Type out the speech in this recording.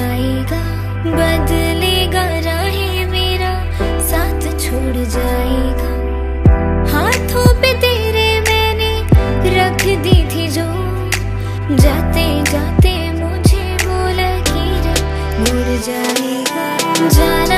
आएगा बदलेगा राहे मेरा, साथ छोड़ जाएगा। हाथों पे तेरे मैंने रख दी थी जो, जाते जाते मुझे बोला लकीर मुड़ जाएगा, जाना